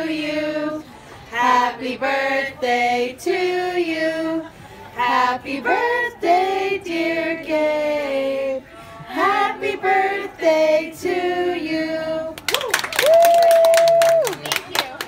you. Happy birthday to you. Happy birthday, dear Gabe. Happy birthday.